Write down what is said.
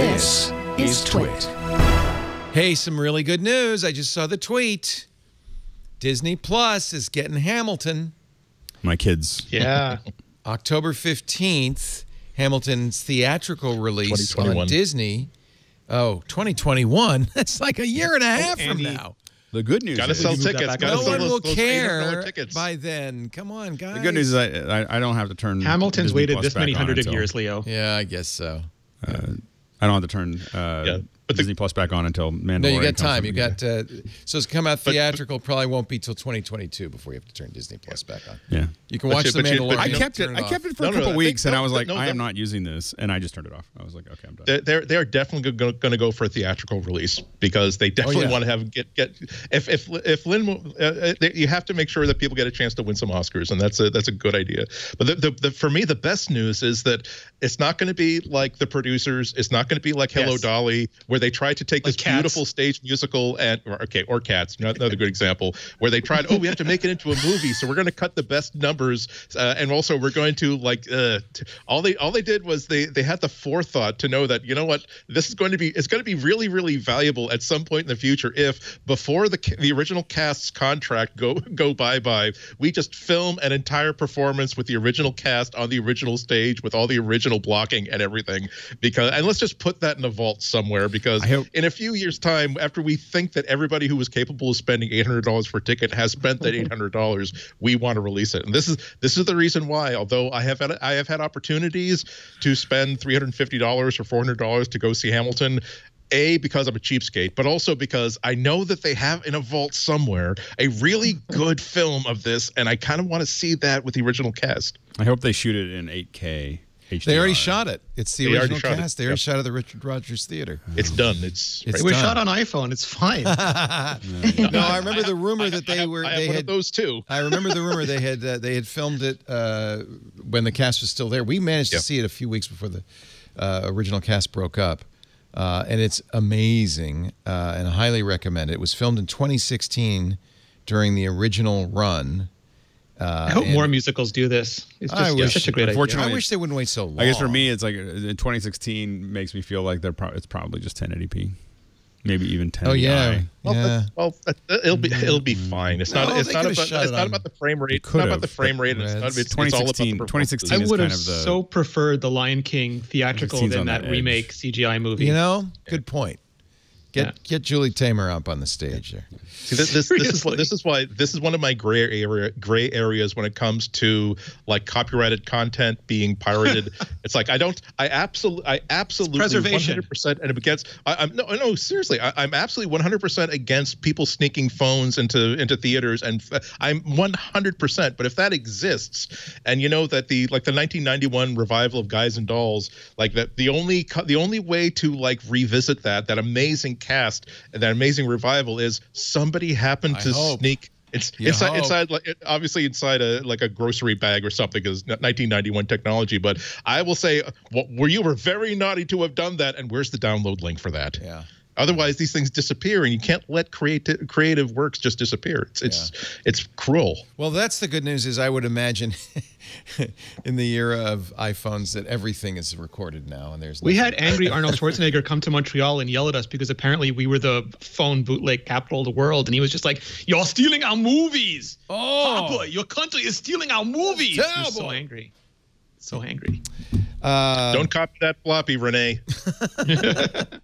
This is Twit. Hey, some really good news. I just saw the tweet. Disney Plus is getting Hamilton. My kids. Yeah. October 15th, Hamilton's theatrical release on Disney. Oh, 2021? That's like a year and a oh, half from now. The good news Gotta is sell tickets. Gotta No sell one those, will those care by then. Come on, guys. the good news is I, I I don't have to turn Hamilton's Disney waited Plus this many back on hundred of until- years, Leo. Yeah, I guess so. Uh, I don't have to turn uh, Yeah, but the- Disney Plus back on until Mandalorian. No, you got time. You got uh, so it's come out but- theatrical. probably won't be till 2022 before you have to turn Disney Plus back on. Yeah. You can But watch you- the but you- Mandalorian. I kept it. turn I kept it for No, a no, couple I think- weeks, and no, I was like, no, I am not using this, and I just turned it off. I was like, okay, I'm done. They're they're, they're definitely going to go for a theatrical release because they definitely Oh, yeah. want to have get get if if if Lynn uh, uh, they- you have to make sure that people get a chance to win some Oscars and that's a that's a good idea. But the, the, the for me the best news is that it's not going to be like the producers. It's not going to be like Hello Yes. Dolly where they tried to take Like this Cats. beautiful stage musical and or, okay or Cats another good example where they tried oh we have to make it into a movie so we're going to cut the best numbers uh, and also we're going to like uh, t- all they all they did was they they had the forethought to know that you know what this is going to be it's going to be really really valuable at some point in the future if before the the original cast's contract go go bye bye we just film an entire performance with the original cast on the original stage with all the original blocking and everything because and let's just put that in a vault somewhere because I hope- in a few years time after we think that everybody who was capable of spending $800 for a ticket has spent that $800 we want to release it and this is this is the reason why although i have had i have had opportunities to spend $350 or $400 to go see hamilton a because i'm a cheapskate but also because i know that they have in a vault somewhere a really good film of this and i kind of want to see that with the original cast I hope they shoot it in 8K. HDR. They already shot it. It's the They original shot it, cast. They already yep. shot it at the Richard Rodgers Theater. it's done it's, It's It was done. shot on iPhone. It's fine. no, I remember the rumor that they were they had those two. I remember the rumor they had uh, they had filmed it uh, when the cast was still there. We managed Yeah. to see it a few weeks before the uh, original cast broke up, uh, and it's amazing uh, and I highly recommend it. It was filmed in 2016 during the original run. Uh, I hope more musicals do this. It's I just wish- such a great idea. unfortunately- I wish they wouldn't wait so long. I guess for me, it's like uh, in 2016 makes me feel like they're pro- it's probably just 1080p, maybe even 10. Oh yeah, Well, yeah. well, that- that- it'll be it'll be fine. It's No, not it's not about it's not about the frame rate. It's not about the frame rate. It's, not, Reds. it's, it's all about the 2016 performances. 2016 I is would kind have of the so preferred the Lion King theatrical than that, that edge. remake CGI movie. You know, good point. Get Yeah. get Julie Taymor up on the stage there. See, this, this, this is this is why this is one of my gray area gray areas when it comes to like copyrighted content being pirated. it's like I don't I absolutely I absolutely preservation. 100 percent and against I, I'm no no seriously I, I'm absolutely 100 percent against people sneaking phones into into theaters and uh, I'm 100 percent. But if that exists and you know that the like the 1991 revival of Guys and Dolls like that the only the only way to like revisit that that amazing cast and that amazing revival is somebody happened I to hope. sneak it's You inside hope. inside like obviously inside a like a grocery bag or something because 1991 technology but i will say uh, well, where you were very naughty to have done that and where's the download link for that Yeah. Otherwise these things disappear and you can't let creative creative works just disappear it's it's it's cruel Well, that's the good news. Is I would imagine in the era of iPhones that everything is recorded now, and there's We had angry Arnold Schwarzenegger come to Montreal and yell at us because apparently we were the phone bootleg capital of the world, and he was just like, "You're stealing our movies! Oh. Papa, your country is stealing our movies!" He was so angry, so angry. Uh, don't copy that floppy Rene